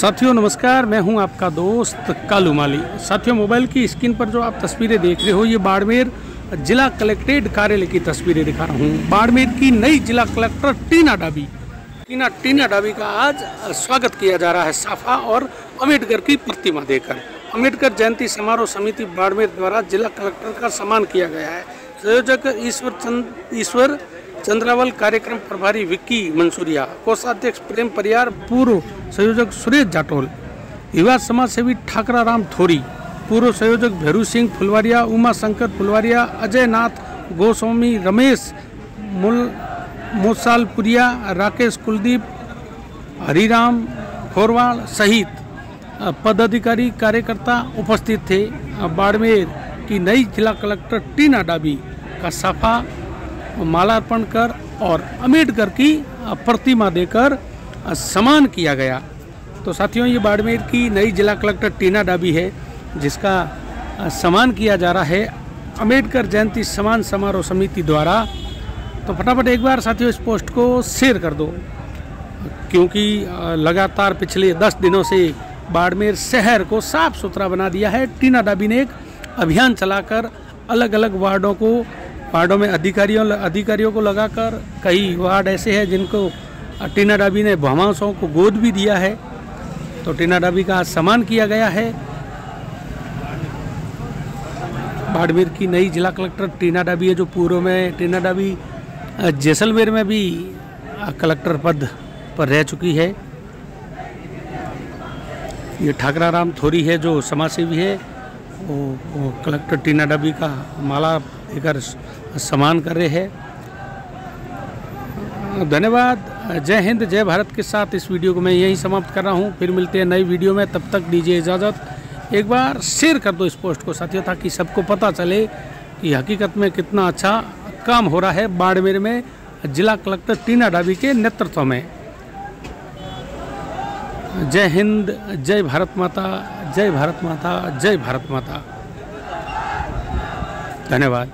साथियों, नमस्कार। मैं हूँ आपका दोस्त कालू माली। साथियों, मोबाइल की स्क्रीन पर जो आप तस्वीरें देख रहे हो, ये बाड़मेर जिला कलेक्ट्रेट कार्यालय की तस्वीरें दिखा रहा हूँ। बाड़मेर की नई जिला कलेक्टर टीना डाबी। टीना टीना डाबी का आज स्वागत किया जा रहा है साफा और अंबेडकर की प्रतिमा देकर। अंबेडकर जयंती समारोह समिति बाड़मेर द्वारा जिला कलेक्टर का सम्मान किया गया है। संयोजक ईश्वर चंद, ईश्वर चंद्रावल कार्यक्रम प्रभारी विक्की मंसूरिया, कोषाध्यक्ष प्रेम परियार, पूर्व संयोजक सुरेश जाटोल, युवा समाज सेवी ठाकरा राम थोरी, पूर्व संयोजक भैरू सिंह फुलवारिया उमा शंकर फुलवारिया अजय नाथ गोस्वामी रमेश मुल, मोसालपुरिया, राकेश कुलदीप, हरिराम खोरवाल सहित पदाधिकारी कार्यकर्ता उपस्थित थे। बाड़मेर की नई जिला कलेक्टर टीना डाबी का सफ़ा मालार्पण कर और अंबेडकर की प्रतिमा देकर सम्मान किया गया। तो साथियों, ये बाड़मेर की नई जिला कलेक्टर टीना डाबी है, जिसका सम्मान किया जा रहा है। अंबेडकर जयंती सम्मान समारोह समिति द्वारा। तो फटाफट एक बार साथियों, इस पोस्ट को शेयर कर दो। क्योंकि लगातार पिछले दस दिनों से बाड़मेर शहर को साफ़ सुथरा बना दिया है। टीना डाबी ने एक अभियान चलाकर अलग अलग वार्डों को वार्डों में अधिकारियों अधिकारियों को लगाकर कई वार्ड ऐसे हैं जिनको टीना डाबी ने भमासों को गोद भी दिया है। तो टीना डाबी का सम्मान किया गया है। बाड़मेर की नई जिला कलेक्टर टीना डाबी है जो पूर्व में टीना डाबी जैसलमेर में भी कलेक्टर पद पर रह चुकी है। ये ठाकरा राम थोरी है जो समाज सेवी है। वो, वो कलेक्टर टीना डाबी का माला देकर सम्मान कर रहे हैं। धन्यवाद। जय हिंद जय भारत के साथ इस वीडियो को मैं यहीं समाप्त कर रहा हूँ। फिर मिलते हैं नई वीडियो में। तब तक दीजिए इजाज़त। एक बार शेयर कर दो इस पोस्ट को साथियों ताकि सबको पता चले कि हकीकत में कितना अच्छा काम हो रहा है बाड़मेर में जिला कलेक्टर टीना डाबी के नेतृत्व में। जय हिंद जय भारत माता जय भारत माता जय भारत माता। धन्यवाद।